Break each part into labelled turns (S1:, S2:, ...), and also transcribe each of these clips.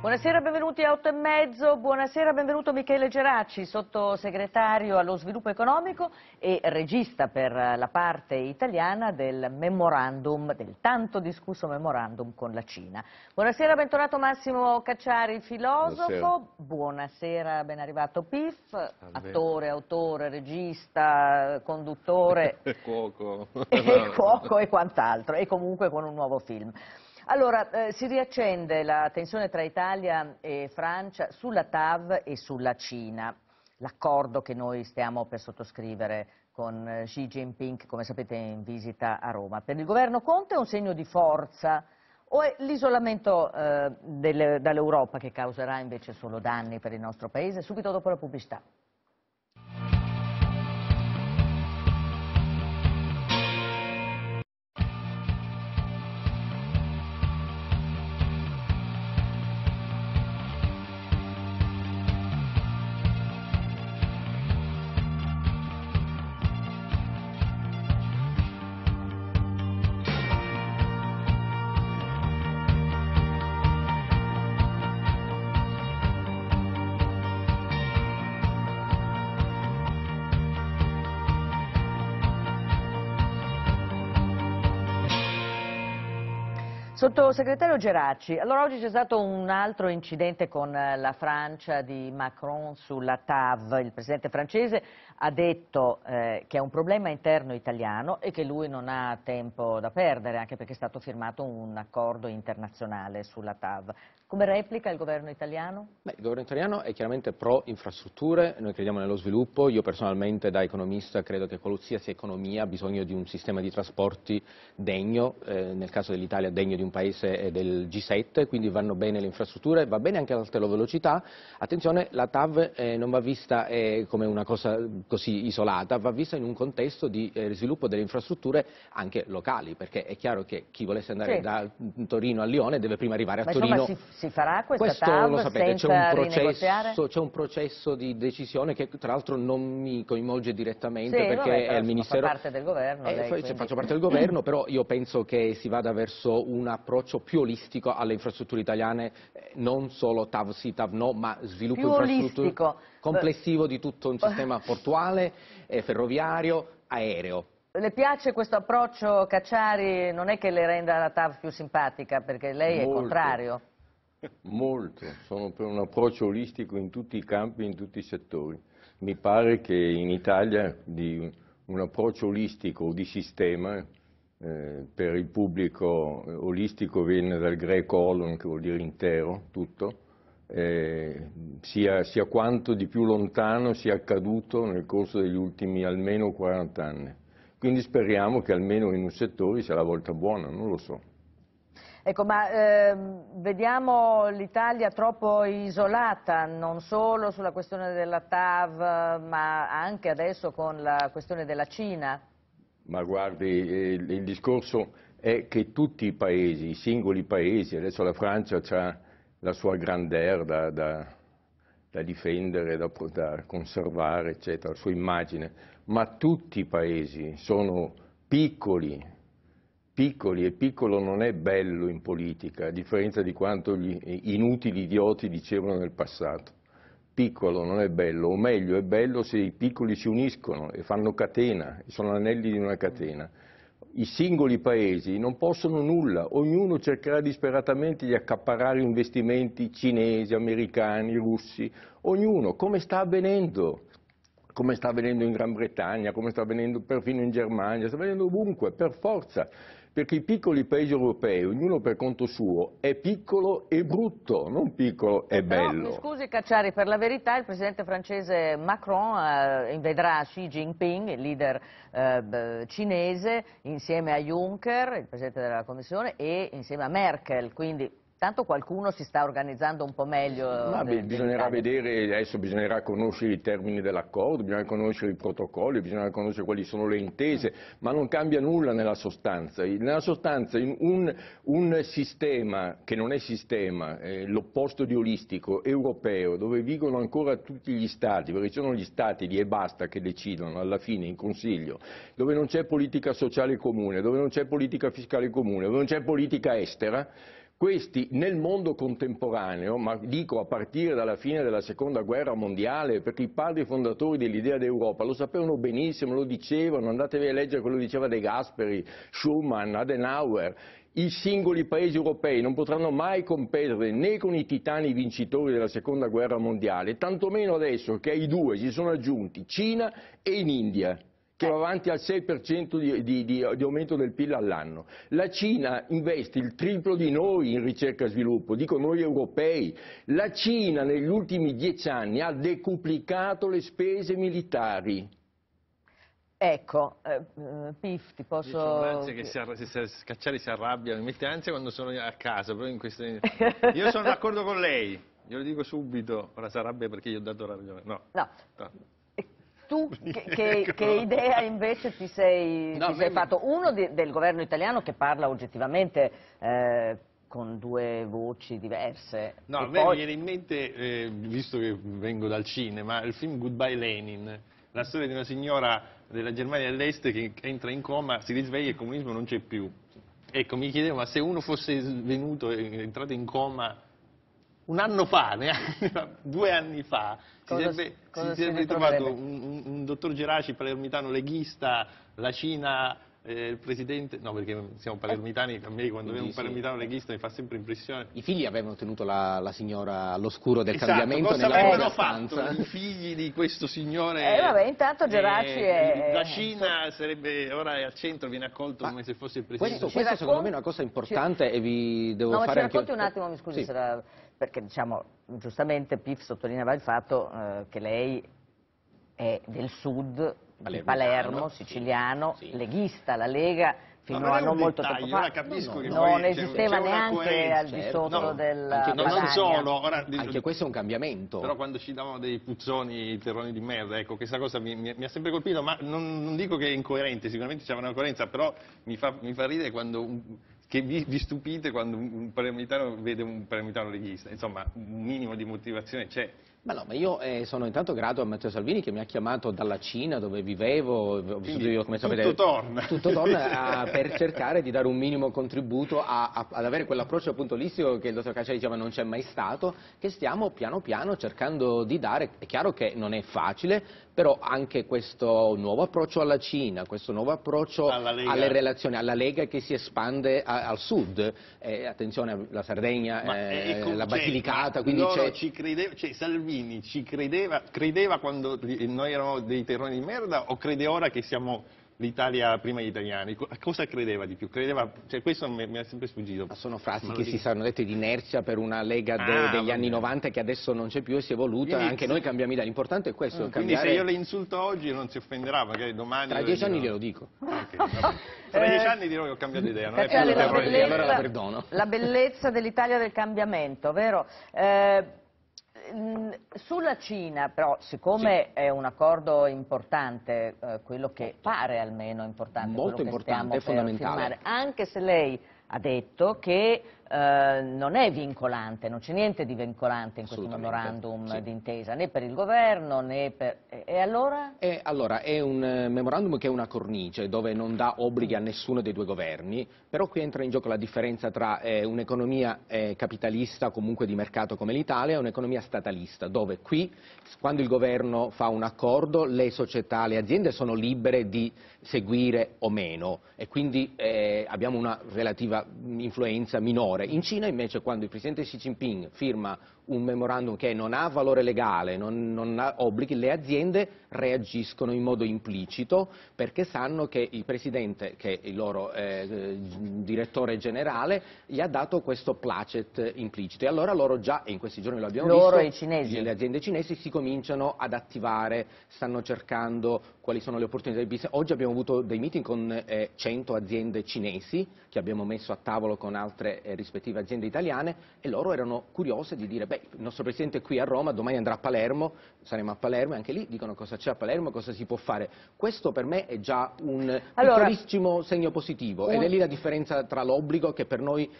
S1: Buonasera, benvenuti a 8 e mezzo. Buonasera, benvenuto Michele Geracci, sottosegretario allo sviluppo economico e regista per la parte italiana del memorandum, del tanto discusso memorandum con la Cina. Buonasera, bentornato Massimo Cacciari, filosofo. Buonasera, Buonasera ben arrivato Piff, attore, autore, regista, conduttore.
S2: e cuoco.
S1: E cuoco e quant'altro, e comunque con un nuovo film. Allora, eh, si riaccende la tensione tra Italia e Francia sulla TAV e sulla Cina, l'accordo che noi stiamo per sottoscrivere con eh, Xi Jinping, come sapete, in visita a Roma. Per il governo Conte è un segno di forza o è l'isolamento eh, dall'Europa che causerà invece solo danni per il nostro Paese? Subito dopo la pubblicità. Sottosegretario Geracci, allora oggi c'è stato un altro incidente con la Francia di Macron sulla TAV, il presidente francese ha detto eh, che è un problema interno italiano e che lui non ha tempo da perdere anche perché è stato firmato un accordo internazionale sulla TAV. Come replica il governo italiano?
S2: Beh, il governo italiano è chiaramente pro infrastrutture, noi crediamo nello sviluppo, io personalmente da economista credo che qualsiasi economia ha bisogno di un sistema di trasporti degno, eh, nel caso dell'Italia degno di un paese del G7, quindi vanno bene le infrastrutture, va bene anche l'alta velocità, attenzione la TAV eh, non va vista eh, come una cosa così isolata, va vista in un contesto di eh, sviluppo delle infrastrutture anche locali, perché è chiaro che chi volesse andare sì. da Torino a Lione deve prima arrivare a
S1: Ma
S2: Torino.
S1: Si, farà questa
S2: Questo
S1: TAV
S2: lo sapete, c'è
S1: un,
S2: processo, c'è un processo di decisione che tra l'altro non mi coinvolge direttamente
S1: sì,
S2: perché
S1: vabbè,
S2: è il Ministero...
S1: Fa parte del governo.
S2: Eh,
S1: lei,
S2: quindi... Faccio parte del governo, però io penso che si vada verso un approccio più olistico alle infrastrutture italiane, eh, non solo TAV sì, TAV no, ma sviluppo infrastrutture complessivo di tutto un sistema portuale, eh, ferroviario, aereo.
S1: Le piace questo approccio Cacciari? Non è che le renda la TAV più simpatica, perché lei
S3: Molto.
S1: è contrario?
S3: Molto, sono per un approccio olistico in tutti i campi, in tutti i settori. Mi pare che in Italia di un approccio olistico di sistema, eh, per il pubblico olistico viene dal greco olon, che vuol dire intero, tutto, eh, sia, sia quanto di più lontano sia accaduto nel corso degli ultimi almeno 40 anni. Quindi speriamo che almeno in un settore sia la volta buona, non lo so.
S1: Ecco, ma ehm, vediamo l'Italia troppo isolata, non solo sulla questione della TAV, ma anche adesso con la questione della Cina?
S3: Ma guardi, eh, il discorso è che tutti i paesi, i singoli paesi, adesso la Francia ha la sua grandeur da, da, da difendere, da, da conservare, eccetera, la sua immagine, ma tutti i paesi sono piccoli, piccoli e piccolo non è bello in politica, a differenza di quanto gli inutili idioti dicevano nel passato. Piccolo non è bello, o meglio è bello se i piccoli si uniscono e fanno catena, sono anelli di una catena. I singoli paesi non possono nulla, ognuno cercherà disperatamente di accaparrare investimenti cinesi, americani, russi, ognuno, come sta avvenendo come sta avvenendo in Gran Bretagna, come sta avvenendo perfino in Germania, sta avvenendo ovunque, per forza, perché i piccoli paesi europei, ognuno per conto suo, è piccolo e brutto, non piccolo e
S1: Però,
S3: bello.
S1: Mi scusi Cacciari, per la verità il presidente francese Macron eh, vedrà Xi Jinping, il leader eh, cinese, insieme a Juncker, il presidente della Commissione, e insieme a Merkel, quindi Tanto qualcuno si sta organizzando un po' meglio.
S3: Ma
S1: del-
S3: bisognerà vedere, adesso bisognerà conoscere i termini dell'accordo, bisognerà conoscere i protocolli, bisognerà conoscere quali sono le intese, ma non cambia nulla nella sostanza. Nella sostanza un, un sistema che non è sistema, eh, l'opposto di olistico, europeo, dove vigono ancora tutti gli stati, perché sono gli stati lì e basta che decidono alla fine in Consiglio, dove non c'è politica sociale comune, dove non c'è politica fiscale comune, dove non c'è politica estera, questi nel mondo contemporaneo, ma dico a partire dalla fine della seconda guerra mondiale, perché i padri fondatori dell'idea d'Europa lo sapevano benissimo, lo dicevano, andatevi a leggere quello che diceva De Gasperi, Schumann, Adenauer, i singoli paesi europei non potranno mai competere né con i titani vincitori della seconda guerra mondiale, tantomeno adesso che ai due si sono aggiunti Cina e in India che va avanti al 6% di, di, di, di, aumento del PIL all'anno. La Cina investe il triplo di noi in ricerca e sviluppo, dico noi europei. La Cina negli ultimi dieci anni ha decuplicato le spese militari.
S1: Ecco, eh, Pif, ti posso...
S4: Anzi che si arra... si, Scacciari si arrabbia, mi mette ansia quando sono a casa, però in queste... Io sono d'accordo con lei, glielo dico subito, ora si arrabbia perché gli ho dato ragione. No.
S1: no. no tu che, che, che, idea invece ti sei, no, ti sei fatto? Uno di, del governo italiano che parla oggettivamente eh, con due voci diverse.
S4: No, a me poi... viene in mente, eh, visto che vengo dal cinema, il film Goodbye Lenin, la storia di una signora della Germania dell'Est che entra in coma, si risveglia e il comunismo non c'è più. Ecco, mi chiedevo, ma se uno fosse venuto, entrato in coma un anno fa, due anni fa, cosa, si sarebbe, si sarebbe trovato un, un, un, dottor Geraci palermitano leghista, la Cina, eh, il presidente, no perché siamo palermitani, a me quando vedo un palermitano leghista mi fa sempre impressione.
S2: I figli avevano tenuto la, la signora all'oscuro del
S4: esatto,
S2: cambiamento
S4: cosa avevano fatto i figli di questo signore?
S1: Eh vabbè, intanto Geraci
S4: eh, è... La Cina sarebbe, ora è al centro, viene accolto Ma come se fosse il presidente.
S2: Questo, questo secondo me è una cosa importante ci... e vi devo
S1: no,
S2: fare
S1: anche... No, ma ci racconti un attimo, mi scusi, sì. sarà perché diciamo, giustamente Pif sottolineava il fatto eh, che lei è del sud, di Palermo, siciliano, sì. leghista, la Lega fino a non molto tempo fa
S4: no,
S1: no, non esisteva neanche al di sotto
S4: no,
S1: del
S4: anche, non solo, ora,
S2: anche questo è un cambiamento.
S4: Però quando ci davano dei puzzoni, terroni di merda, ecco, questa cosa mi, mi, mi ha sempre colpito, ma non, non, dico che è incoerente, sicuramente c'è una coerenza, però mi fa, mi fa ridere quando un, che vi, vi, stupite quando un palermitano vede un palermitano leghista, insomma un minimo di motivazione c'è.
S2: Ma no, ma io eh, sono intanto grato a Matteo Salvini che mi ha chiamato dalla Cina dove vivevo, ho vissuto io come
S4: sapete. Tutto torna.
S2: Tutto torna a, per cercare di dare un minimo contributo a, a, ad avere quell'approccio appunto olistico che il dottor Cacciari diceva non c'è mai stato, che stiamo piano piano cercando di dare. È chiaro che non è facile, però anche questo nuovo approccio alla Cina, questo nuovo approccio alle relazioni, alla Lega che si espande a, al sud, eh, attenzione la Sardegna, eh, ecco, la Basilicata, quindi c'è...
S4: Ci credeva, cioè, Salvini ci credeva, credeva quando noi eravamo dei terroni di merda o crede ora che siamo l'Italia prima gli italiani. A cosa credeva di più? Credeva, cioè questo mi, è sempre sfuggito.
S2: Ma sono frasi Ma che si saranno dette di inerzia per una Lega de, ah, degli anni 90 che adesso non c'è più e si è evoluta, quindi, anche noi cambiamo idea, l'importante è questo.
S4: Mm, quindi se io le insulto oggi non si offenderà, magari domani...
S2: Tra dieci anni glielo dico.
S4: Okay, Tra dieci anni dirò che ho cambiato idea, non è più
S1: la bellezza, allora la perdono. La bellezza dell'Italia del cambiamento, vero? Eh, sulla Cina, però, siccome sì. è un accordo importante, eh, quello che pare almeno importante,
S2: Molto importante, è fondamentale.
S1: Firmare, anche se lei ha detto che eh, non è vincolante, non c'è niente di vincolante in questo memorandum sì. d'intesa, né per il governo né per... E allora?
S2: E allora è un eh, memorandum che è una cornice dove non dà obblighi a nessuno dei due governi, però qui entra in gioco la differenza tra eh, un'economia eh, capitalista comunque di mercato come l'Italia e un'economia statalista, dove qui quando il governo fa un accordo le società, le aziende sono libere di seguire o meno e quindi eh, abbiamo una relativa influenza minore valore. In Cina invece quando il presidente Xi Jinping firma un memorandum che non ha valore legale, non, non, ha obblighi, le aziende reagiscono in modo implicito perché sanno che il Presidente, che è il loro eh, direttore generale, gli ha dato questo placet implicito e allora loro già, e in questi giorni lo abbiamo
S1: loro
S2: visto, le aziende cinesi si cominciano ad attivare, stanno cercando quali sono le opportunità di business. Oggi abbiamo avuto dei meeting con eh, 100 aziende cinesi che abbiamo messo a tavolo con altre eh, rispettive aziende italiane e loro erano curiose di dire, beh, il nostro Presidente è qui a Roma, domani andrà a Palermo, saremo a Palermo e anche lì dicono cosa c'è a Palermo, cosa si può fare. Questo per me è già un allora, piccolissimo segno positivo un... ed è lì la differenza tra l'obbligo che per noi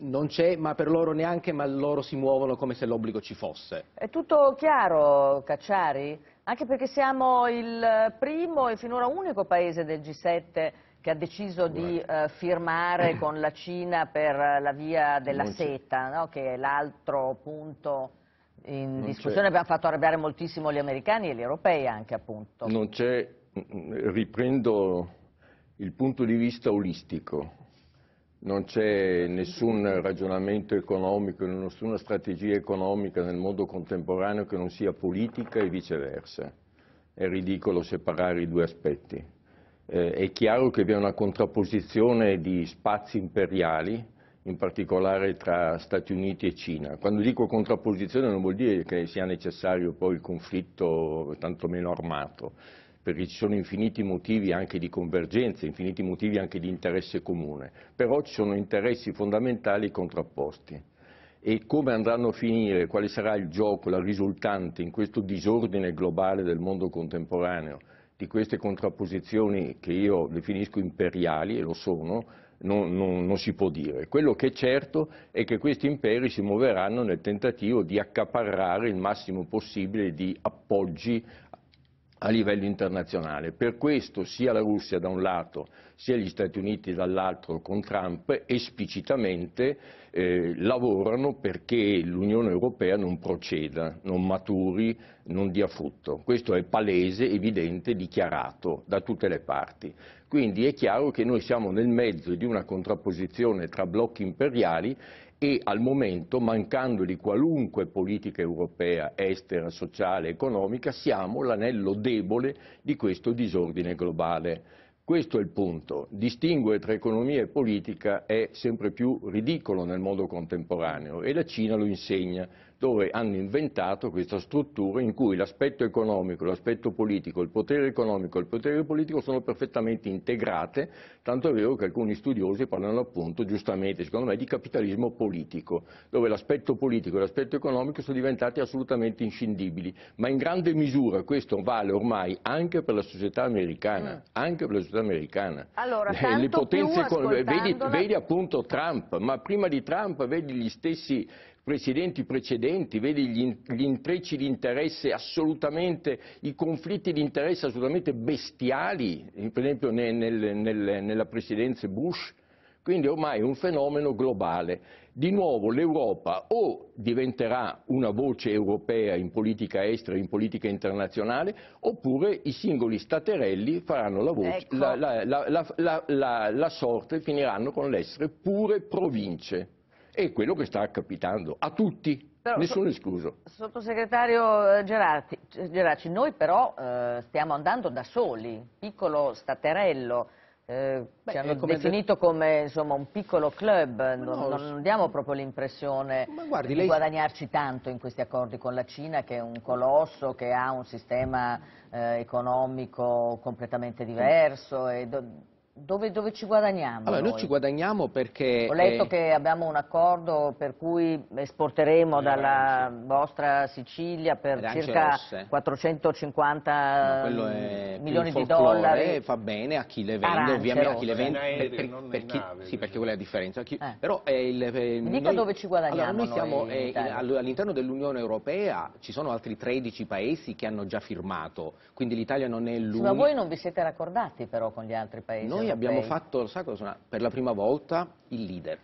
S2: non c'è, ma per loro neanche, ma loro si muovono come se l'obbligo ci fosse.
S1: È tutto chiaro, Cacciari? Anche perché siamo il primo e finora unico paese del G7 che ha deciso di eh, firmare con la Cina per la via della seta, no? che è l'altro punto in discussione, abbiamo fatto arrabbiare moltissimo gli americani e gli europei anche appunto.
S3: Non c'è, riprendo il punto di vista olistico, non c'è nessun ragionamento economico, nessuna strategia economica nel mondo contemporaneo che non sia politica e viceversa. È ridicolo separare i due aspetti. Eh, è chiaro che vi è una contrapposizione di spazi imperiali, in particolare tra Stati Uniti e Cina. Quando dico contrapposizione non vuol dire che sia necessario poi il conflitto tantomeno armato, perché ci sono infiniti motivi anche di convergenza, infiniti motivi anche di interesse comune, però ci sono interessi fondamentali contrapposti. E come andranno a finire, quale sarà il gioco, la risultante in questo disordine globale del mondo contemporaneo, di queste contrapposizioni che io definisco imperiali, e lo sono, non, non, non, si può dire. Quello che è certo è che questi imperi si muoveranno nel tentativo di accaparrare il massimo possibile di appoggi a livello internazionale. Per questo sia la Russia da un lato sia gli Stati Uniti dall'altro con Trump esplicitamente eh, lavorano perché l'Unione Europea non proceda, non maturi, non dia frutto. Questo è palese, evidente, dichiarato da tutte le parti. Quindi è chiaro che noi siamo nel mezzo di una contrapposizione tra blocchi imperiali e al momento, mancando di qualunque politica europea estera, sociale, economica, siamo l'anello debole di questo disordine globale. Questo è il punto. Distinguere tra economia e politica è sempre più ridicolo nel mondo contemporaneo e la Cina lo insegna dove hanno inventato questa struttura in cui l'aspetto economico, l'aspetto politico, il potere economico e il potere politico sono perfettamente integrate, tanto è vero che alcuni studiosi parlano appunto, giustamente, secondo me, di capitalismo politico, dove l'aspetto politico e l'aspetto economico sono diventati assolutamente inscindibili, ma in grande misura questo vale ormai anche per la società americana, mm. anche per la società americana.
S1: Allora, potenze,
S3: vedi, vedi appunto Trump, ma prima di Trump vedi gli stessi presidenti precedenti, vedi gli, gli intrecci di interesse assolutamente, i conflitti di interesse assolutamente bestiali, per esempio nel, nel, nel, nella presidenza Bush, quindi ormai è un fenomeno globale. Di nuovo l'Europa o diventerà una voce europea in politica estera, in politica internazionale, oppure i singoli staterelli faranno la, voce, ecco. la, la, la sorte e finiranno con l'essere pure province è quello che sta capitando a tutti, però, nessuno escluso.
S1: Sottosegretario eh, Gerardi, Gerarci, noi però eh, stiamo andando da soli, piccolo staterello, eh, Beh, ci hanno definito de... come insomma, un piccolo club, non, no, non, diamo proprio l'impressione di lei... guadagnarci tanto in questi accordi con la Cina che è un colosso, che ha un sistema eh, economico completamente diverso. E do dove, dove, ci guadagniamo?
S2: Allora,
S1: noi?
S2: noi? ci guadagniamo perché...
S1: Ho letto eh... che abbiamo un accordo per cui esporteremo dalla vostra Sicilia per circa rosse. 450 no, milioni di dollari.
S2: fa bene a chi le vende, Arance ovviamente a chi le vende... Per, per, per chi, navi, sì, perché quella è la differenza. Chi, eh. Però è il,
S1: eh, dica noi, dove ci guadagniamo
S2: allora, noi siamo eh, all'interno dell'Unione Europea, ci sono altri 13 paesi che hanno già firmato, quindi l'Italia non è l'unico... Sì,
S1: ma voi non vi siete raccordati però con gli altri paesi?
S2: Noi noi abbiamo fatto, sa cosa, per la prima volta il leader,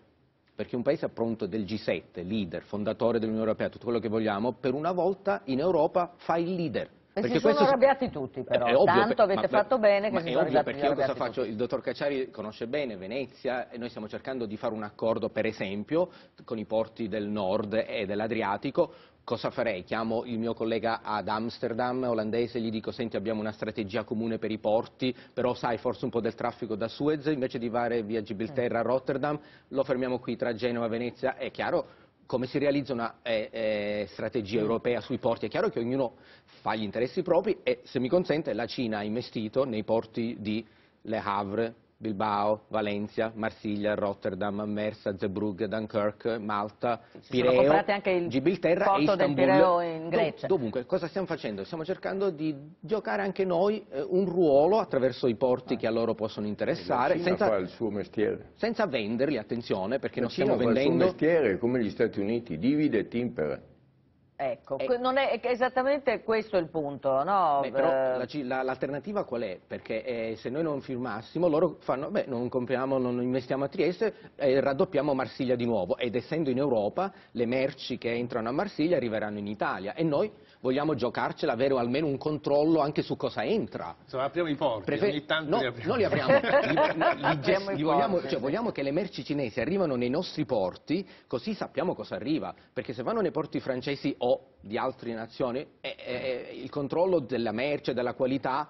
S2: perché un paese appunto del G7, leader, fondatore dell'Unione Europea, tutto quello che vogliamo, per una volta in Europa fa il leader.
S1: E perché si sono questo... arrabbiati tutti però, è ovvio, tanto avete ma, fatto bene che si sono
S2: ovvio perché io cosa
S1: faccio?
S2: Tutti. Il dottor Cacciari conosce bene Venezia e noi stiamo cercando di fare un accordo per esempio con i porti del nord e dell'Adriatico Cosa farei? Chiamo il mio collega ad Amsterdam, olandese, e gli dico senti abbiamo una strategia comune per i porti, però sai forse un po' del traffico da Suez, invece di fare via Gibilterra a Rotterdam, lo fermiamo qui tra Genova e Venezia, è chiaro come si realizza una eh, eh, strategia europea sui porti? È chiaro che ognuno fa gli interessi propri e, se mi consente, la Cina ha investito nei porti di Le Havre, Bilbao, Valencia, Marsiglia, Rotterdam, Mersa, Zeebrugge, Dunkirk, Malta, Pireo,
S1: anche
S2: Gibilterra e Istanbul.
S1: Pireo in Grecia.
S2: Do, dovunque, cosa stiamo facendo? Stiamo cercando di giocare anche noi eh, un ruolo attraverso i porti ah. che a loro possono interessare.
S3: senza, fa il suo mestiere.
S2: Senza venderli, attenzione, perché
S3: la
S2: non stiamo
S3: Cina
S2: vendendo...
S3: fa il suo mestiere, come gli Stati Uniti, divide e timpera.
S1: Ecco,
S2: E-
S1: que- non è, esattamente questo il punto, no?
S2: Beh, però
S1: Eh,
S2: la ci- la- l'alternativa qual è? Perché eh, se noi non firmassimo, loro fanno, beh, non compriamo, non investiamo a Trieste, eh, raddoppiamo Marsiglia di nuovo ed essendo in Europa le merci che entrano a Marsiglia arriveranno in Italia e noi vogliamo giocarcela, avere almeno un controllo anche su cosa entra.
S4: Insomma, apriamo i porti,
S2: Prefer-
S4: ogni tanto
S2: no,
S4: li apriamo.
S2: non li apriamo, li, li- li ges-
S1: Apriamo i
S2: li vogliamo,
S1: porti,
S2: cioè, vogliamo che le merci cinesi arrivano nei nostri porti, così sappiamo cosa arriva, perché se vanno nei porti francesi o di altre nazioni, eh, eh, il controllo della merce, della qualità,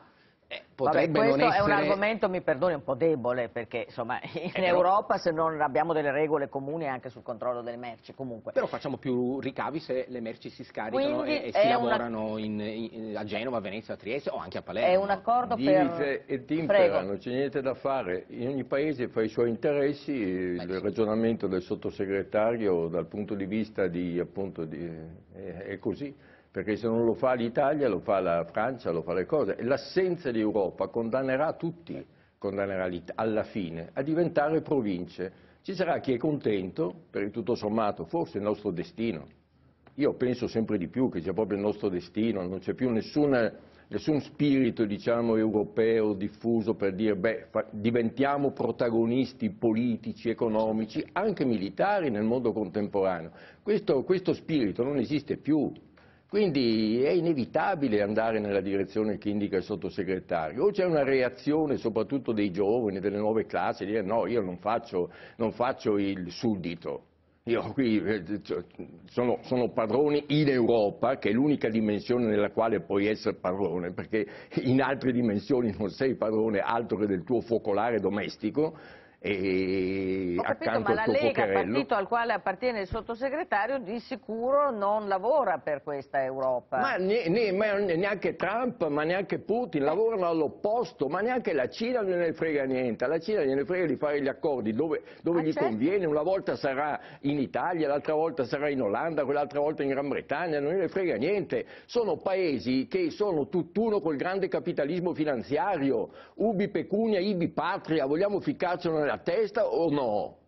S2: potrebbe
S1: Vabbè,
S2: non
S1: questo
S2: essere...
S1: è un argomento, mi perdoni, un po' debole, perché insomma in
S2: però-
S1: Europa se non abbiamo delle regole comuni anche sul controllo delle merci, comunque.
S2: Però facciamo più ricavi se le merci si scaricano
S1: Quindi
S2: e, e si
S1: una-
S2: lavorano in- in- a Genova, a Venezia, a Trieste o anche a Palermo.
S1: È un accordo
S3: Divise
S1: per...
S3: e timpera, non c'è niente da fare. In ogni paese fa i suoi interessi, il
S2: Beh, sì.
S3: ragionamento del sottosegretario dal punto di vista di, appunto, di, è, è così, perché se non lo fa l'Italia lo fa la Francia, lo fa le cose. L'assenza di Europa condannerà tutti, condannerà alla fine, a diventare province. Ci sarà chi è contento, perché tutto sommato forse è il nostro destino. Io penso sempre di più che sia proprio il nostro destino, non c'è più nessuna- nessun spirito diciamo, europeo diffuso per dire beh, diventiamo protagonisti politici, economici, anche militari nel mondo contemporaneo. Questo, questo spirito non esiste più. Quindi è inevitabile andare nella direzione che indica il sottosegretario. O c'è una reazione soprattutto dei giovani, delle nuove classi, dire no, io non faccio, non faccio il suddito. Io qui eh, cioè, sono, sono padroni in Europa, che è l'unica dimensione nella quale puoi essere padrone, perché in altre dimensioni non sei padrone altro che del tuo focolare domestico e
S1: Ho capito, ma la Lega,
S3: focherello.
S1: partito al quale appartiene il sottosegretario, di sicuro non lavora per questa Europa.
S3: Ma, ne- ne- ma neanche Trump, ma neanche Putin lavorano all'opposto, ma neanche la Cina non ne frega niente. La Cina gliene frega di fare gli accordi dove, dove
S1: Ah,
S3: gli
S1: certo.
S3: conviene. Una volta sarà in Italia, l'altra volta sarà in Olanda, quell'altra volta in Gran Bretagna, non gliene frega niente. Sono paesi che sono tutt'uno col grande capitalismo finanziario. Ubi pecunia, ibi patria, vogliamo ficcarcelo nella testa o no?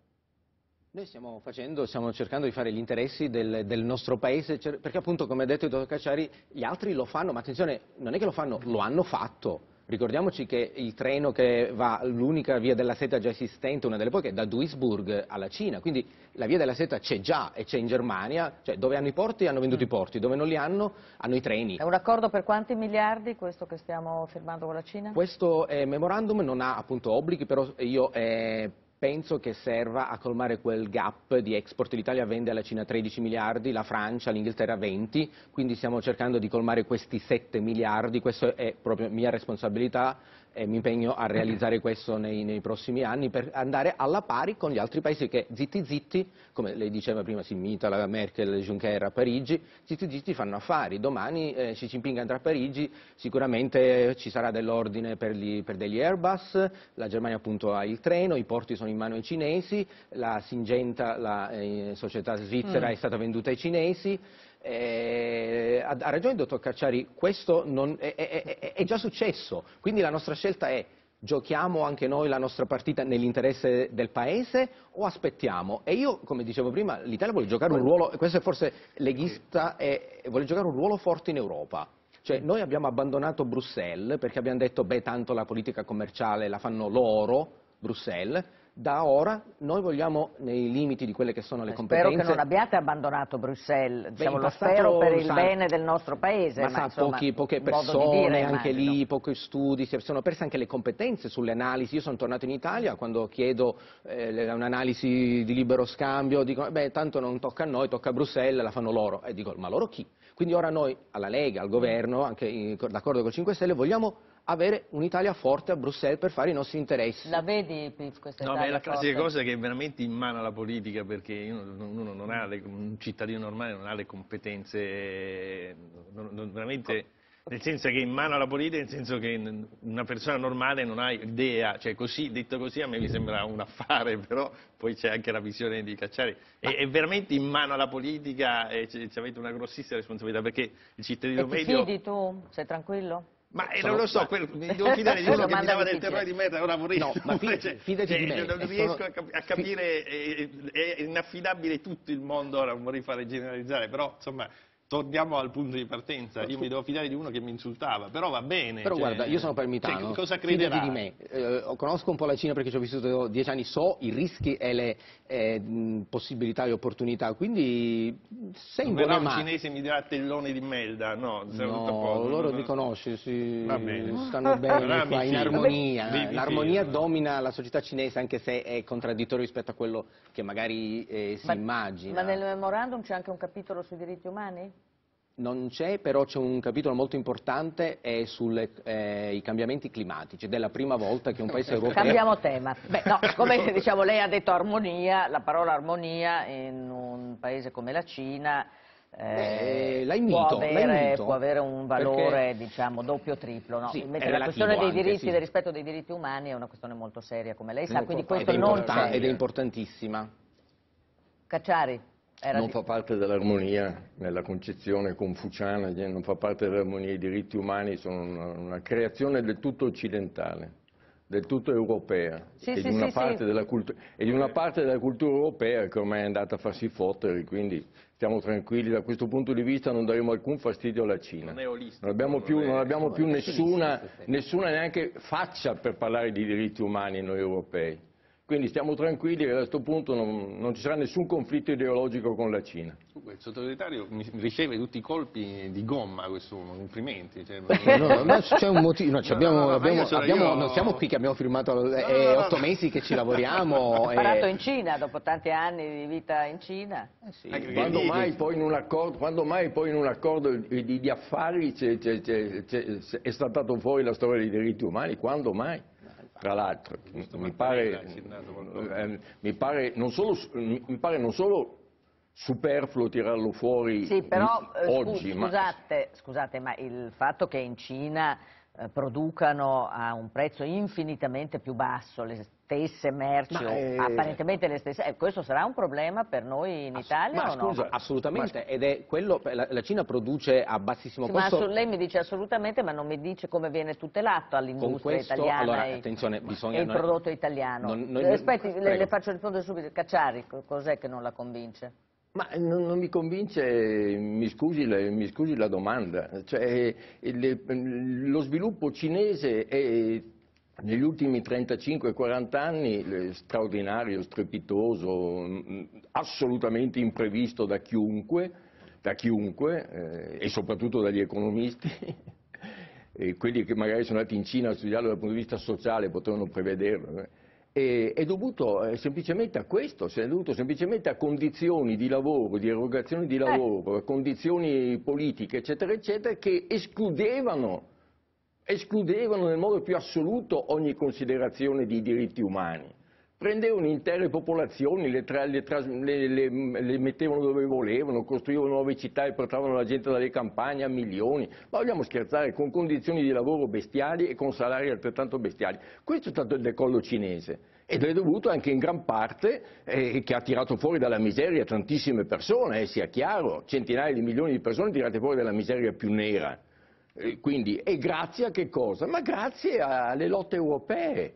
S2: Noi stiamo facendo, stiamo cercando di fare gli interessi del, del nostro paese, perché appunto, come ha detto il dottor Cacciari, gli altri lo fanno, ma attenzione, non è che lo fanno, lo hanno fatto. Ricordiamoci che il treno che va, l'unica via della seta già esistente, una delle poche, è da Duisburg alla Cina, quindi la via della seta c'è già e c'è in Germania, cioè dove hanno i porti hanno venduto i porti, dove non li hanno hanno i treni.
S1: È un accordo per quanti miliardi questo che stiamo firmando con la Cina?
S2: Questo eh, memorandum non ha appunto obblighi, però io eh, penso che serva a colmare quel gap di export. L'Italia vende alla Cina 13 miliardi, la Francia, l'Inghilterra 20, quindi stiamo cercando di colmare questi 7 miliardi, questa è proprio mia responsabilità e mi impegno a realizzare questo nei, nei prossimi anni per andare alla pari con gli altri paesi che zitti zitti, come lei diceva prima, si imita la Merkel, Juncker a Parigi, zitti zitti fanno affari. Domani eh, Xi Jinping andrà a Parigi, sicuramente ci sarà dell'ordine per, gli- per degli Airbus, la Germania appunto ha il treno, i porti sono in mano ai cinesi, la Singenta, la eh, società svizzera,
S1: Mm.
S2: è stata venduta ai cinesi. Eh, ha, ragione il dottor Cacciari, questo non- è, è- è- è già successo, quindi la nostra scelta è giochiamo anche noi la nostra partita nell'interesse del Paese o aspettiamo? E io, come dicevo prima, l'Italia vuole giocare un ruolo, questo è forse leghista, e vuole giocare un ruolo forte in Europa. Cioè, noi abbiamo abbandonato Bruxelles perché abbiamo detto, beh, tanto la politica commerciale la fanno loro, Bruxelles, da ora noi vogliamo, nei limiti di quelle che sono le
S1: Eh, Spero
S2: competenze...
S1: che non abbiate abbandonato Bruxelles, diciamo,
S2: in
S1: lo
S2: passato,
S1: spero per il bene del nostro paese.
S2: Ma, sa,
S1: insomma,
S2: pochi- poche persone,
S1: dire,
S2: anche
S1: immagino.
S2: lì, pochi studi, si sono perse anche le competenze sulle analisi. Io sono tornato in Italia, quando chiedo eh, un'analisi di libero scambio, dicono, beh, tanto non tocca a noi, tocca a Bruxelles, la fanno loro. E dico, ma loro chi? Quindi ora noi, alla Lega, al governo, anche d'accordo con il 5 Stelle, vogliamo avere un'Italia forte a Bruxelles per fare i nostri interessi.
S1: La vedi, questa
S4: No, ma è
S1: Italia
S4: la classica
S1: forte?
S4: cosa che è veramente in mano alla politica perché uno, uno non ha le- un cittadino normale non ha le competenze, non- non- veramente, nel senso che è in mano alla politica, nel senso che una persona normale non ha idea, cioè così, detto così a me mi sembra un affare, però poi c'è anche la visione di Cacciari. È, è veramente in mano alla politica e avete una grossissima responsabilità perché il cittadino
S1: E ti
S4: medio...
S1: fidi tu? Sei tranquillo?
S4: Ma eh,
S2: Sono-
S4: non lo so, quel- mi devo fidare di uno che mi dava del terrore di merda, ora vorrei...
S2: No, ma fi-
S4: cioè,
S2: fidati
S4: cioè,
S2: di me,
S4: Non
S2: e
S4: riesco
S2: sono-
S4: a, cap- a capire, eh, è inaffidabile tutto il mondo, ora non vorrei fare generalizzare, però insomma torniamo al punto di partenza. Io mi devo fidare di uno che mi insultava, però va bene.
S2: Però
S4: cioè,
S2: guarda, io sono permitano,
S4: cioè, cosa
S2: fidati
S4: crederà?
S2: di me, Eh, conosco un po' la Cina perché ci ho vissuto dieci anni, so i rischi e le eh, possibilità e opportunità, quindi se in
S4: Verrà
S2: buone
S4: un cinese mi dirà tellone di Melda, no,
S2: No, loro mi conosci, si
S4: Va bene.
S2: stanno bene qua, in armonia. L'armonia domina la società cinese anche se è contraddittorio rispetto a quello che magari eh, si
S1: Ma-
S2: immagina.
S1: Ma nel memorandum c'è anche un capitolo sui diritti umani?
S2: Non c'è, però c'è un capitolo molto importante è sui cambiamenti climatici ed è la prima volta che un paese europeo...
S1: Cambiamo tema. Beh, no, siccome diciamo, lei ha detto armonia, la parola armonia in un paese come la Cina eh,
S2: Beh, la
S1: può, avere, può avere un valore
S2: perché-
S1: diciamo doppio o triplo. No?
S2: Sì,
S1: Mentre
S2: è
S1: la questione dei diritti,
S2: sì.
S1: del rispetto dei diritti umani è una questione molto seria, come lei sa, quindi questo
S2: ed,
S1: non c'è.
S2: ed è importantissima.
S1: Cacciari, era
S3: non
S1: di-
S3: fa parte dell'armonia nella concezione confuciana, cioè non fa parte dell'armonia, i diritti umani sono una, una creazione del tutto occidentale, del tutto europea
S1: Sì,
S3: e,
S1: sì,
S3: di una
S1: sì,
S3: parte
S1: sì.
S3: della cultu- e di una parte della cultura europea che ormai è andata a farsi fottere, quindi stiamo tranquilli, da questo punto di vista non daremo alcun fastidio alla Cina.
S4: Non
S3: Non abbiamo più,
S4: non
S3: abbiamo più nessuna, nessuna neanche faccia per parlare di diritti umani noi europei. Quindi stiamo tranquilli che a questo punto non, non ci sarà nessun conflitto ideologico con la Cina.
S4: Il sottosegretario mi- riceve tutti i colpi di gomma quest'uomo, complimenti. Cioè,
S2: No, no, ma c'è un motivo, no, ci
S4: No,
S2: abbiamo-
S4: no, no,
S2: abbiamo- abbiamo-
S4: io-
S2: non siamo qui che abbiamo firmato, è
S4: no, no,
S2: otto
S4: no.
S2: mesi che ci lavoriamo.
S1: Ha imparato
S2: e-
S1: in Cina, dopo tanti anni di vita in Cina.
S2: Eh sì.
S3: Quando mai, poi in un accordo, quando mai poi in un accordo di, di affari c'è- c'è- c'è- c'è- è saltato fuori la storia dei diritti umani? Quando mai? Tra l'altro, mi mi eh, mi pare non solo, mi pare non solo superfluo tirarlo fuori
S1: Sì, però eh,
S3: oggi, ma
S1: scusate, scusate, ma il fatto che in Cina eh, producano a un prezzo infinitamente più basso le stesse merci,
S3: Ma,
S1: o
S3: eh,
S1: apparentemente le stesse, eh, questo sarà un problema per noi in Italia
S3: ma
S1: o no?
S3: scusa,
S2: Assolutamente, ed è quello, la, la Cina produce a bassissimo
S1: Sì, ma
S2: costo.
S1: assu- lei mi dice assolutamente, ma non mi dice come viene tutelato all'industria italiana
S2: allora,
S1: e,
S2: attenzione, bisogna...
S1: e il prodotto italiano.
S2: non-
S1: Eh, Aspetti, le, le faccio rispondere subito. Cacciari, co- cos'è che non la convince?
S3: Ma non, non mi convince, mi scusi, mi scusi la domanda, cioè, il- lo sviluppo cinese è negli ultimi 35-40 anni eh, straordinario, strepitoso, mh, assolutamente imprevisto da chiunque, da chiunque eh, e soprattutto dagli economisti. Quelli che magari sono andati in Cina a studiarlo dal punto di vista sociale potevano prevederlo. eh. E- è dovuto eh, semplicemente a questo, è dovuto semplicemente a condizioni di lavoro, di erogazione di lavoro, a condizioni politiche, eccetera, eccetera, che escludevano, escludevano nel modo più assoluto ogni considerazione di diritti umani. Prendevano intere popolazioni, le, tra- le le- le mettevano dove volevano, costruivano nuove città e portavano la gente dalle campagne a milioni. Ma vogliamo scherzare, con condizioni di lavoro bestiali e con salari altrettanto bestiali. Questo è stato il decollo cinese ed è dovuto anche in gran parte eh, che ha tirato fuori dalla miseria tantissime persone, eh, sia chiaro, centinaia di milioni di persone tirate fuori dalla miseria più nera. Eh, quindi, e grazie a che cosa? Ma grazie alle lotte europee.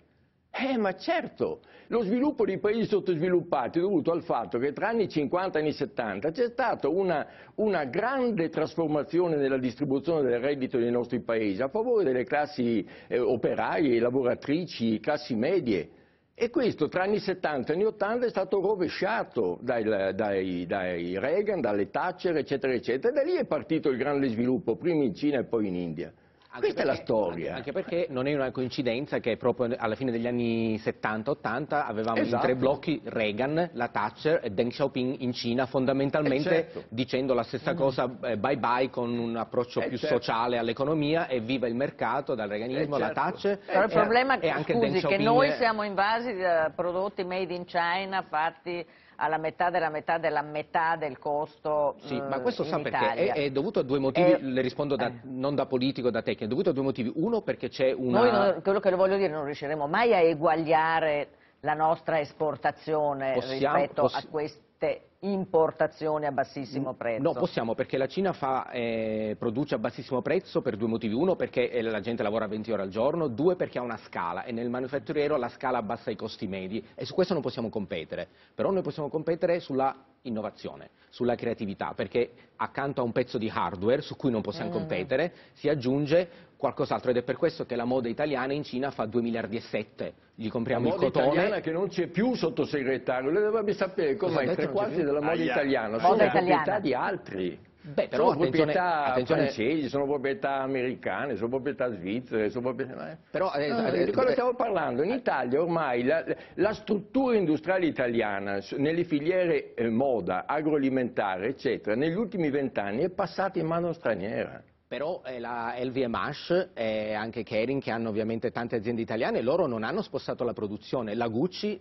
S3: Eh, ma certo, lo sviluppo dei paesi sottosviluppati è dovuto al fatto che tra anni 50 e anni 70 c'è stata una, una grande trasformazione nella distribuzione del reddito nei nostri paesi a favore delle classi eh, operaie, lavoratrici, classi medie. E questo tra anni 70 e anni 80 è stato rovesciato dai, dai- dai Reagan, dalle Thatcher, eccetera, eccetera. E da lì è partito il grande sviluppo, prima in Cina e poi in India.
S2: Anche
S3: Questa è la
S2: perché-
S3: storia.
S2: Anche perché non è una coincidenza che proprio alla fine degli anni 70-80 avevamo
S3: Esatto.
S2: in tre blocchi Reagan, la Thatcher e Deng Xiaoping in Cina, fondamentalmente
S3: Eh, certo.
S2: dicendo la stessa cosa eh, bye bye con un approccio
S3: Eh,
S2: più
S3: certo.
S2: sociale all'economia e viva il mercato dal reganismo alla
S3: certo.
S2: Thatcher.
S1: Però il
S2: e-
S1: problema è
S2: anche
S1: scusi,
S2: Deng
S1: che noi siamo invasi da prodotti made in China fatti alla metà della metà della metà del costo
S2: Sì,
S1: eh,
S2: ma questo sa perché? È, è dovuto a due motivi,
S1: Eh,
S2: le rispondo da-
S1: eh.
S2: non da politico, da tecnico, è dovuto a due motivi. Uno perché c'è una...
S1: Noi, non- quello che voglio dire, non riusciremo mai a eguagliare la nostra esportazione
S2: Possiamo-
S1: rispetto a questi permette importazioni a bassissimo prezzo?
S2: No, possiamo perché la Cina fa, eh, produce a bassissimo prezzo per due motivi. Uno perché eh, la gente lavora 20 ore al giorno, due perché ha una scala e nel manufatturiero la scala abbassa i costi medi e su questo non possiamo competere. Però noi possiamo competere sulla innovazione, sulla creatività, perché accanto a un pezzo di hardware su cui non possiamo mm. competere si aggiunge qualcos'altro ed è per questo che la moda italiana in Cina fa 2 miliardi e 7 gli compriamo il cotone.
S3: La moda italiana che non c'è più sottosegretario, lei dovrebbe sapere come tre quarti della moda italiana.
S1: Sono
S3: proprietà di altri.
S2: Beh, però
S3: sono proprietà
S2: attenzione...
S3: francesi, sono proprietà americane, sono proprietà svizzere, sono proprietà...
S2: Però,
S3: eh, no, eh, di cosa stiamo parlando? In Italia ormai la, la struttura industriale italiana nelle filiere eh, moda, agroalimentare, eccetera, negli ultimi vent'anni è passata in mano straniera
S2: però eh, la LVMH e anche Kering, che hanno ovviamente tante aziende italiane, loro non hanno spostato la produzione. La Gucci,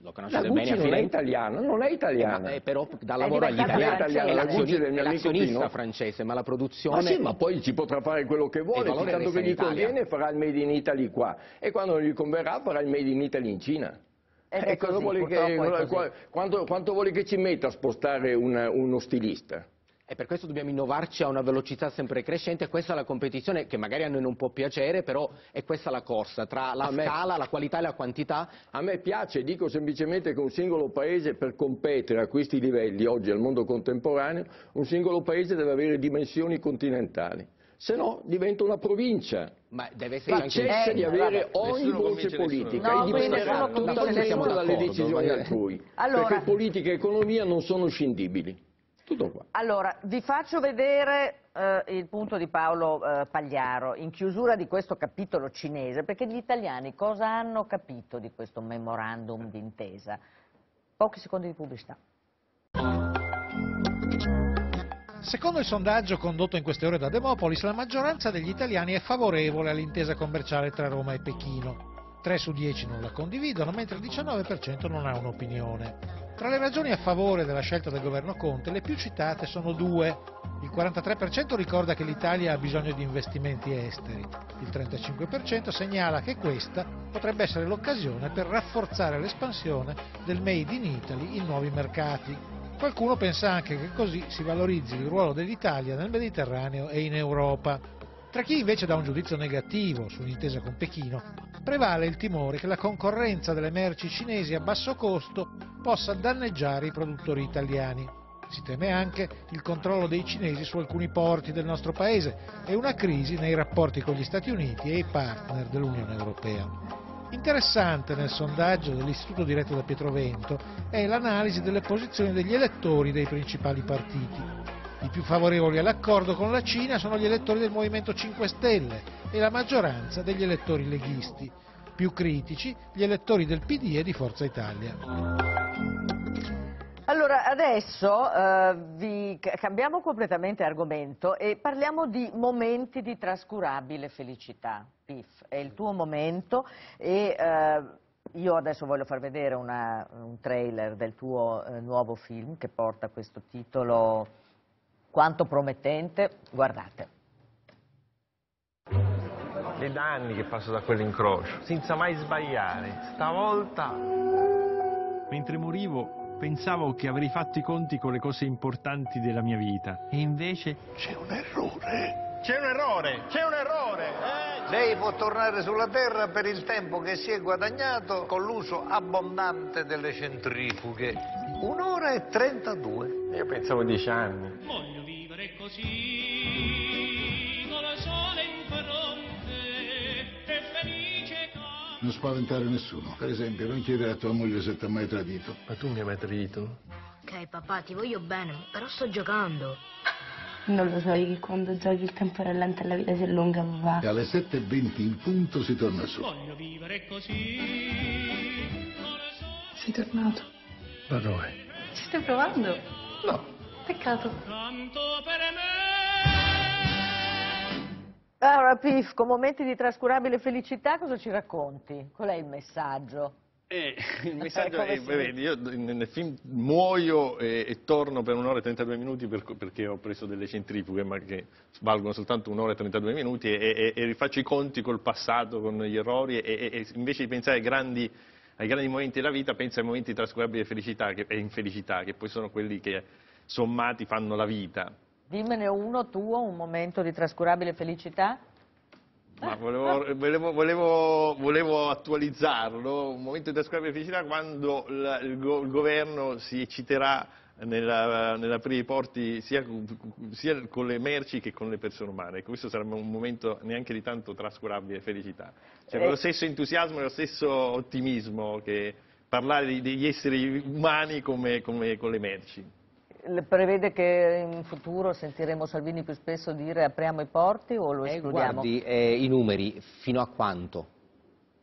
S2: lo conoscete
S3: la
S2: bene,
S3: Gucci non è italiana, non è italiana.
S2: Eh, però dà lavoro agli italiani.
S3: È la Gucci del mio
S2: l'azionista francese, ma la produzione...
S3: Ma sì, ma poi ci potrà fare quello che vuole, tanto che gli conviene farà il Made in Italy qua, e quando non gli converrà farà il Made in Italy in Cina.
S1: È così, vuole
S3: che, quanto, quanto, vuole che ci metta a spostare un, uno stilista?
S2: E per questo dobbiamo innovarci a una velocità sempre crescente, questa è la competizione che magari a noi non può piacere, però è questa la corsa, tra la a scala, me, la qualità e la quantità.
S3: A me piace, dico semplicemente che un singolo paese per competere a questi livelli oggi al mondo contemporaneo, un singolo paese deve avere dimensioni continentali se no diventa una provincia.
S2: Ma deve essere
S3: Ma cessa eh, di avere ogni voce politica
S1: no,
S3: e dipenderà totalmente dalle decisioni altrui. Allora... Perché politica e economia non sono scindibili. Tutto qua.
S1: Allora, vi faccio vedere eh, il punto di Paolo eh, Pagliaro in chiusura di questo capitolo cinese, perché gli italiani cosa hanno capito di questo memorandum d'intesa? Pochi secondi di pubblicità.
S5: Secondo il sondaggio condotto in queste ore da Demopolis, la maggioranza degli italiani è favorevole all'intesa commerciale tra Roma e Pechino. 3 su 10 non la condividono, mentre il 19% non ha un'opinione. Tra le ragioni a favore della scelta del governo Conte, le più citate sono due. Il 43% ricorda che l'Italia ha bisogno di investimenti esteri, il 35% segnala che questa potrebbe essere l'occasione per rafforzare l'espansione del Made in Italy in nuovi mercati. Qualcuno pensa anche che così si valorizzi il ruolo dell'Italia nel Mediterraneo e in Europa. Tra chi invece dà un giudizio negativo sull'intesa con Pechino, prevale il timore che la concorrenza delle merci cinesi a basso costo possa danneggiare i produttori italiani. Si teme anche il controllo dei cinesi su alcuni porti del nostro paese e una crisi nei rapporti con gli Stati Uniti e i partner dell'Unione Europea. Interessante nel sondaggio dell'istituto diretto da Pietrovento è l'analisi delle posizioni degli elettori dei principali partiti. I più favorevoli all'accordo con la Cina sono gli elettori del Movimento 5 Stelle e la maggioranza degli elettori leghisti. Più critici gli elettori del PD e di Forza Italia.
S1: Allora, adesso eh, vi cambiamo completamente argomento e parliamo di momenti di trascurabile felicità. Pif, è il tuo momento e eh, io adesso voglio far vedere una, un trailer del tuo eh, nuovo film che porta questo titolo quanto promettente, guardate.
S6: È da anni che passo da quell'incrocio, senza mai sbagliare. Stavolta... Mentre morivo, pensavo che avrei fatto i conti con le cose importanti della mia vita. E invece...
S7: C'è un errore.
S6: C'è un errore, c'è un errore.
S7: Eh? Lei può tornare sulla Terra per il tempo che si è guadagnato con l'uso abbondante delle centrifughe. Un'ora e trentadue.
S6: Io pensavo dieci anni.
S8: Voglio
S9: Non spaventare nessuno. Per esempio, non chiedere a tua moglie se ti ha mai tradito.
S6: Ma tu mi hai mai tradito?
S10: Ok, papà, ti voglio bene, però sto giocando.
S11: Non lo so, che quando giochi il tempo rallenta e la vita si allunga, papà.
S9: E alle 7.20 in punto si torna su.
S8: Voglio vivere così.
S11: Sei tornato.
S6: Ma dove?
S11: Ci stai provando?
S9: No.
S11: Peccato.
S8: Tanto per me.
S1: Allora, Pif, con momenti di trascurabile felicità cosa ci racconti? Qual è il messaggio?
S4: Eh, il messaggio è, vedi, io nel film muoio e, e, torno per un'ora e 32 minuti per, perché ho preso delle centrifughe, ma che valgono soltanto un'ora e 32 minuti e, e, e, rifaccio i conti col passato, con gli errori e, invece di pensare ai grandi ai grandi momenti della vita, penso ai momenti di trascurabile felicità che- e infelicità, che poi sono quelli che sommati fanno la vita.
S1: Dimmene uno tuo, un momento di trascurabile felicità?
S4: Ma volevo, volevo- volevo- volevo attualizzarlo, un momento di trascurabile felicità quando la- il, go- il governo si ecciterà nella- nell'aprire i porti sia, sia con le merci che con le persone umane. Ecco, questo sarebbe un momento neanche di tanto trascurabile felicità. Cioè, con lo stesso entusiasmo e lo stesso ottimismo che parlare degli esseri umani come, come con le merci.
S1: Prevede che in futuro sentiremo Salvini più spesso dire apriamo i porti o lo
S2: Eh,
S1: escludiamo?
S2: guardi, eh, i numeri, fino a quanto?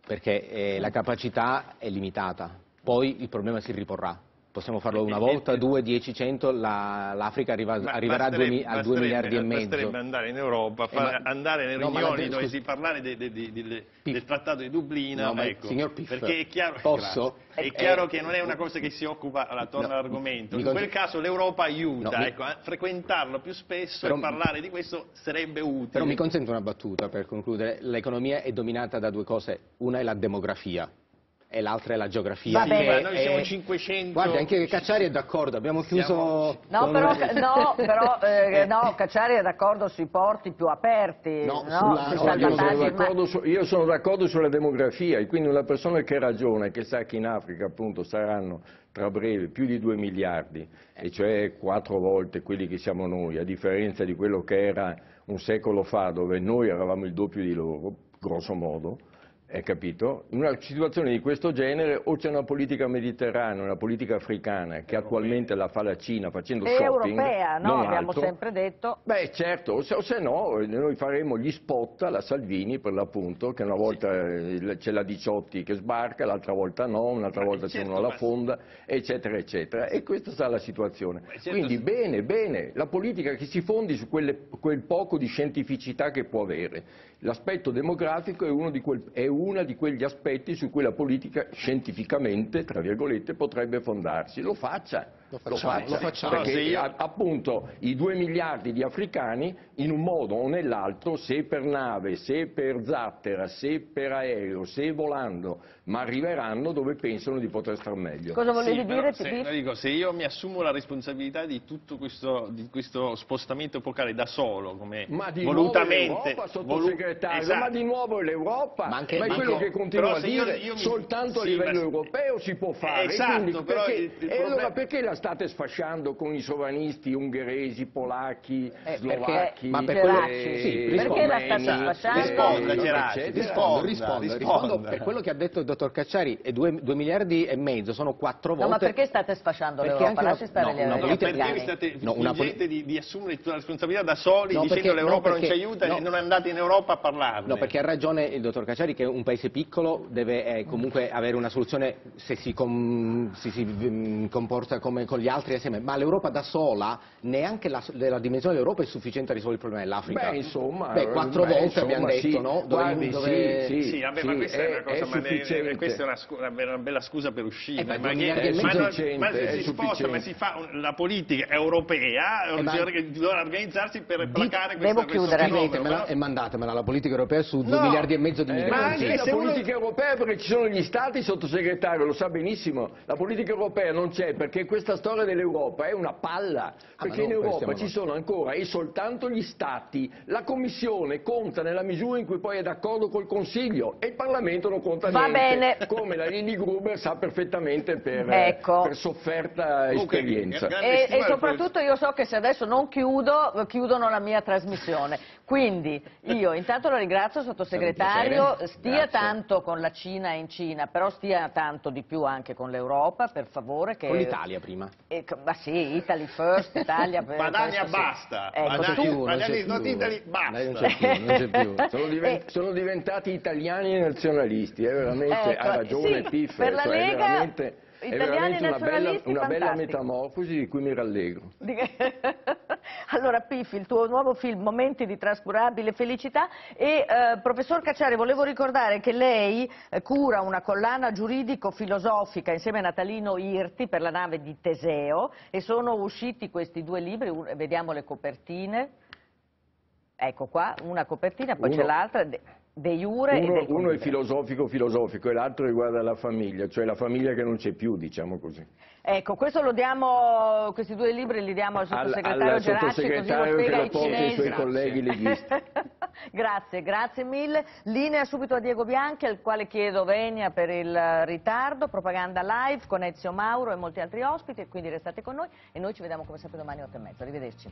S2: Perché eh, la capacità è limitata, poi il problema si riporrà. Possiamo farlo una volta, due, dieci, cento, la- l'Africa arriva- arriverà a due, a due miliardi e mezzo.
S4: Basterebbe andare in Europa,
S2: Eh,
S4: fare-
S2: ma-
S4: andare nelle
S2: no, la-
S4: riunioni dove
S2: scusi.
S4: si parlare de- de- de- del trattato di Dublino,
S2: No,
S4: ecco,
S2: signor Piff,
S4: perché è chiaro,
S2: posso? Eh,
S4: è chiaro
S2: eh,
S4: che non è una cosa che si occupa, allora torna
S2: no,
S4: all'argomento, in quel caso l'Europa aiuta,
S2: mi-
S4: ecco, a frequentarlo più spesso
S2: Però-
S4: e parlare di questo sarebbe utile.
S2: Però mi consente una battuta per concludere. L'economia è dominata da due cose, una è la demografia e l'altra è la geografia.
S1: Vabbè.
S2: che
S1: Ma
S4: noi
S2: è-
S4: siamo 500
S2: Guardi, anche Cacciari è d'accordo, abbiamo chiuso...
S1: No,
S2: con-
S1: però, no, però eh, no, Cacciari è d'accordo sui porti più aperti,
S3: No,
S1: no,
S3: sulla- no, io, sono su- io sono d'accordo sulla demografia e quindi una persona che ragiona e che sa che in Africa appunto saranno tra breve più di 2 miliardi, e cioè quattro volte quelli che siamo noi, a differenza di quello che era un secolo fa dove noi eravamo il doppio di loro, grosso modo, hai capito? In una situazione di questo genere o c'è una politica mediterranea, una politica africana che attualmente la fa la Cina facendo
S1: e
S3: shopping,
S1: europea, no? Abbiamo
S3: altro.
S1: sempre detto.
S3: Beh certo, o se, o se no noi faremo gli spot alla Salvini per l'appunto, che una volta eh, c'è la Diciotti che sbarca, l'altra volta no, un'altra volta c'è
S4: certo,
S3: uno alla fonda, eccetera, eccetera. E questa sarà la situazione.
S4: certo,
S3: Quindi
S4: sì.
S3: bene, bene, la politica che si fondi su quelle- quel poco di scientificità che può avere. L'aspetto demografico è, uno quel- è uno di quegli aspetti su cui la politica scientificamente, tra virgolette, potrebbe fondarsi. Lo faccia.
S5: Lo facciamo, lo facciamo.
S3: Perché
S4: se io-
S3: a- appunto i due miliardi di africani in un modo o nell'altro, se per nave, se per zattera, se per aereo, se volando, ma arriveranno dove pensano di poter star meglio.
S1: Cosa volevi
S4: Sì,
S1: dire,
S4: se, dico, se io mi assumo la responsabilità di tutto questo, di questo spostamento epocale da solo, come
S3: Ma di
S4: volutamente...
S3: nuovo l'Europa,
S4: volu-
S3: sottosegretario,
S4: Esatto.
S3: ma di nuovo l'Europa,
S2: Ma anche-
S3: è
S2: ma
S3: quello
S2: anche-
S3: che continua a
S4: se io-
S3: dire,
S4: io mi-
S3: soltanto a
S4: sì,
S3: livello
S4: ma-
S3: europeo si può fare.
S4: Esatto,
S3: Quindi
S4: però
S3: perché-
S4: il- il
S3: e allora
S4: problema-
S3: perché la state sfasciando con i sovranisti ungheresi, polacchi,
S1: Eh,
S3: slovacchi,
S2: ma per
S3: eh,
S1: Geracci,
S2: sì,
S1: perché la state sfasciando?
S4: Risponda,
S3: eh,
S4: Geracci.
S2: Rispondo, rispondo, rispondo per quello che ha detto il dottor Cacciari, è due, due miliardi e mezzo, sono quattro volte...
S1: No, ma perché state sfasciando
S2: Perché
S1: l'Europa? Lasci stare
S2: no,
S4: No,
S2: politica-
S4: perché vi state
S2: No, una
S4: di, di assumere tutta la responsabilità da soli,
S2: No,
S4: dicendo
S2: perché-
S4: l'Europa
S2: no,
S4: non ci
S2: perché-
S4: aiuta
S2: no.
S4: e non andate in Europa a parlarne?
S2: No, perché ha ragione il dottor Cacciari che un paese piccolo deve eh, comunque avere una soluzione se si, com- si- si, mm, comporta come con gli altri assieme, ma l'Europa da sola, neanche la, la dimensione dell'Europa è sufficiente a risolvere il problema dell'Africa.
S3: Beh, insomma,
S2: Beh, quattro
S3: beh,
S2: volte abbiamo
S3: insomma,
S2: detto,
S3: sì.
S2: no? Dove-
S3: Guardi,
S2: dove-
S3: sì,
S4: Sì, vabbè, ma
S3: sì,
S4: questa è, una cosa, ma ne- questa è una, una bella, una bella scusa per uscire.
S2: Eh, ma
S4: ma, che- ma ma se
S3: è
S4: si sposta, ma si fa un- la politica europea,
S2: Eh,
S4: bisogna organizzarsi per placare
S1: devo
S4: questo, fenomeno,
S2: e mandatemela la politica europea su due
S3: No.
S2: miliardi e mezzo di
S3: Eh,
S2: migranti.
S3: ma anche la politica europea perché ci sono gli stati sottosegretario lo sa benissimo la politica europea non c'è perché questa storia dell'Europa è una palla perché
S2: no,
S3: in Europa ci sono ancora e soltanto gli stati la Commissione conta nella misura in cui poi è d'accordo col Consiglio e il Parlamento non conta
S1: Va
S3: niente
S1: bene.
S3: come la Lili Gruber sa perfettamente per,
S1: Ecco.
S3: per sofferta esperienza
S1: E, e soprattutto io so che se adesso non chiudo, chiudono la mia trasmissione. Quindi io intanto la ringrazio, sottosegretario, stia
S3: Grazie.
S1: tanto con la Cina in Cina, però stia tanto di più anche con l'Europa, per favore. Che...
S2: Con l'Italia prima.
S1: Eh, ma sì, Italy first, Italia per questo sì.
S4: basta,
S1: Ecco, tu-
S2: non
S4: Badania
S2: c'è
S4: is not. Italy, basta.
S2: Non c'è più, non c'è più.
S3: sono, diven-
S1: Eh.
S3: sono diventati italiani e nazionalisti, è veramente,
S1: Ecco,
S3: ha ragione
S1: sì,
S3: Piff,
S1: per la
S3: cioè,
S1: Lega,
S3: veramente, è veramente una, bella, una bella metamorfosi di cui mi rallegro.
S1: Allora Piffi, il tuo nuovo film Momenti di trascurabile felicità e eh, professor Cacciari volevo ricordare che lei eh, cura una collana giuridico-filosofica insieme a Natalino Irti per la nave di Teseo e sono usciti questi due libri, vediamo le copertine, ecco qua, una copertina, poi c'è l'altra. De- Jure
S3: Uno, uno è
S1: convivere.
S3: filosofico filosofico e l'altro riguarda la famiglia, cioè la famiglia che non c'è più, diciamo così.
S1: Ecco, questo lo diamo, questi due libri li diamo al
S3: Al-
S1: sottosegretario
S3: al
S1: Geracci, così lo
S3: sottosegretario
S1: spiega ai cinesi.
S3: suoi colleghi leghisti.
S1: grazie, grazie mille. Linea subito a Diego Bianchi, al quale chiedo venia per il ritardo, propaganda live con Ezio Mauro e molti altri ospiti, quindi restate con noi e noi ci vediamo come sempre domani alle 8 e mezza. Arrivederci.